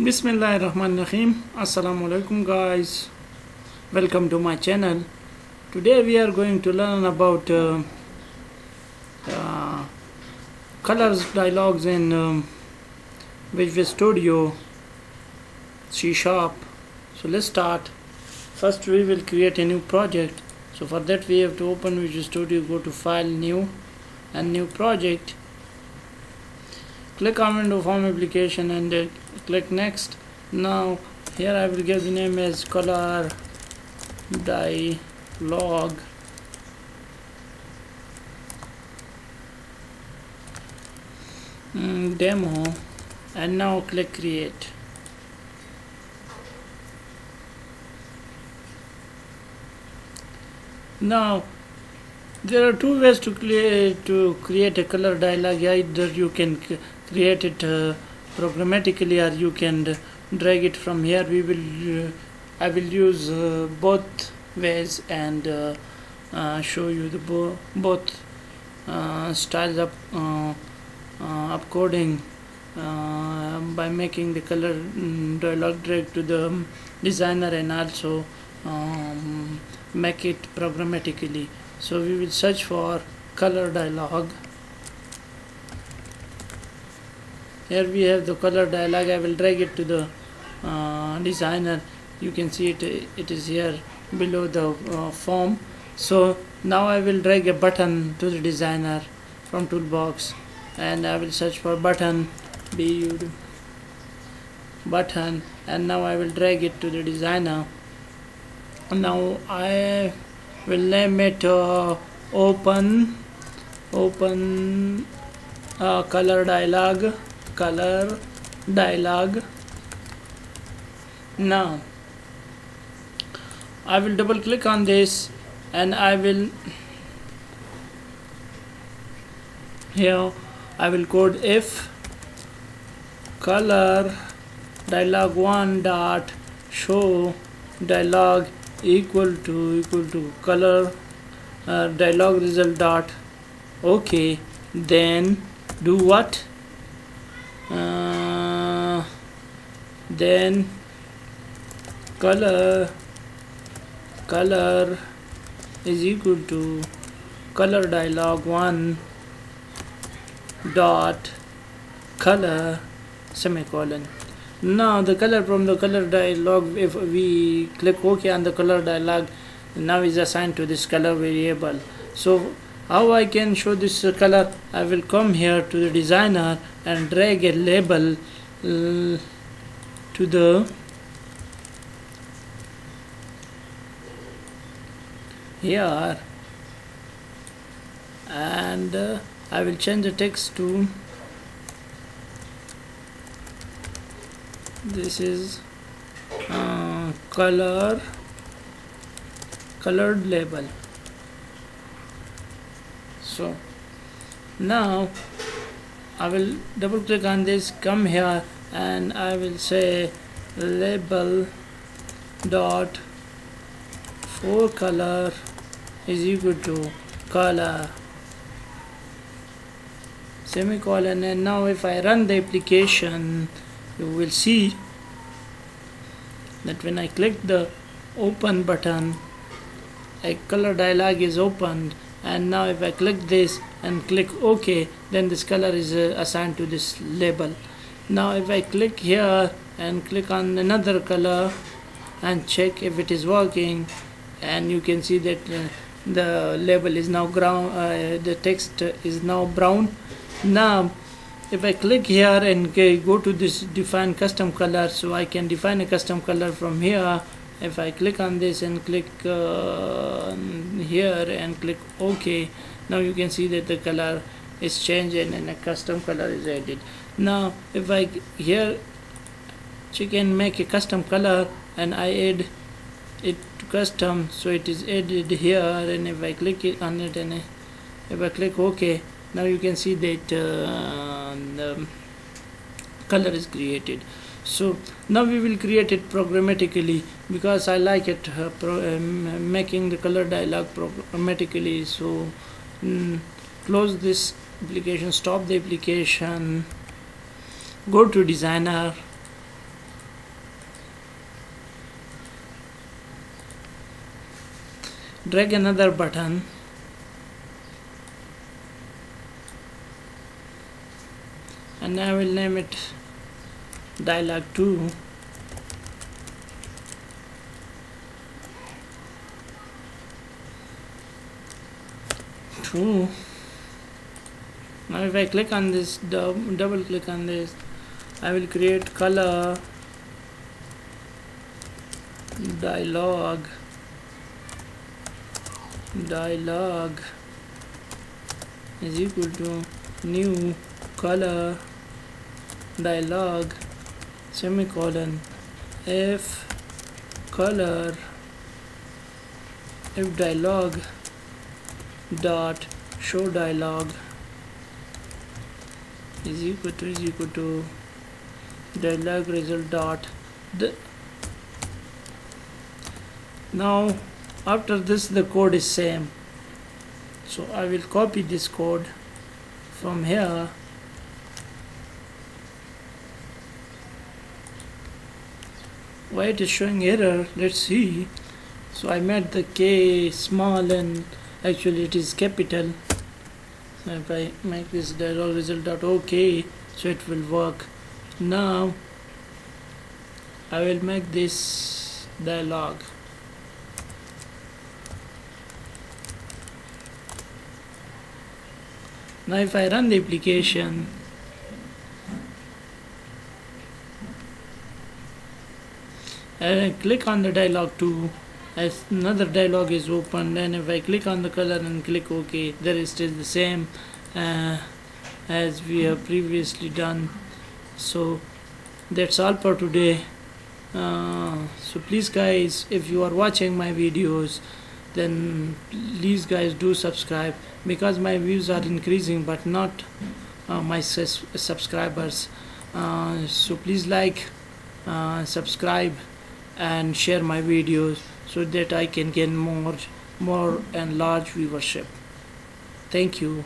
Bismillahirrahmanirrahim. Assalamu alaikum guys. Welcome to my channel. Today we are going to learn about uh, uh, colors dialogues in um, Visual Studio C Sharp. So let's start. First we will create a new project. So for that we have to open Visual Studio, go to File, New and New Project. Click on Window Form Application and uh, click Next. Now here I will give the name as Color Dialog. Mm, demo and now click create now there are two ways to create to create a color dialog either you can create it uh, programmatically or you can drag it from here. We will uh, I will use uh, both ways and uh, uh, show you the bo both uh, styles of upcoding by making the color mm, dialog drag to the designer and also um, make it programmatically so we will search for color dialog here we have the color dialog I will drag it to the uh, designer. You can see it it is here below the uh, form. So now I will drag a button to the designer from toolbox and I will search for button B button. And now I will drag it to the designer. Now I will name it uh, open open uh, color dialog color dialog now I will double click on this and I will here I will code if color dialog 1 dot show dialog equal to equal to color uh, dialog result dot. Okay then do what? Uh, then color color is equal to color dialog 1 dot color semicolon now the color from the color dialog if we click ok on the color dialog now is assigned to this color variable. So how I can show this color? I will come here to the designer and drag a label uh, to the here and uh, I will change the text to this is uh, color colored label. So now I will double click on this come here and I will say label dot ForeColor is equal to color. Semicolon and now if I run the application you will see that when I click the open button a color dialog is opened. And now if I click this and click OK then this color is uh, assigned to this label. Now if I click here and click on another color and check if it is working and you can see that uh, the label is now ground uh, the text is now brown. Now if I click here and go to this define custom color so I can define a custom color from here. If I click on this and click uh, here and click OK now you can see that the color is changing and a custom color is added. Now if I here you can make a custom color and I add it to custom so it is added here. And if I click it on it and if I click OK now you can see that uh, the color is created. So now we will create it programmatically because I like it uh, pro, um, making the color dialog programmatically. So mm, close this application stop the application go to designer. Drag another button. And I will name it dialog 2 true. Now if I click on this double click on this I will create color dialog dialog is equal to new color dialog semicolon if color. If dialog dot show dialog is equal to is equal to dialog result dot the now after this the code is same. So I will copy this code from here why it is showing error? Let's see. So I made the K small and actually it is capital. So if I make this dialog result dot OK so it will work. Now I will make this dialog now if I run the application and I click on the dialog 2 as another dialog is opened and if I click on the color and click OK there is still the same uh, as we have previously done. So that's all for today. Uh, so please guys if you are watching my videos then please guys do subscribe because my views are increasing but not uh, my subscribers. Uh, so please like uh, subscribe and share my videos so that I can gain more more and large viewership. Thank you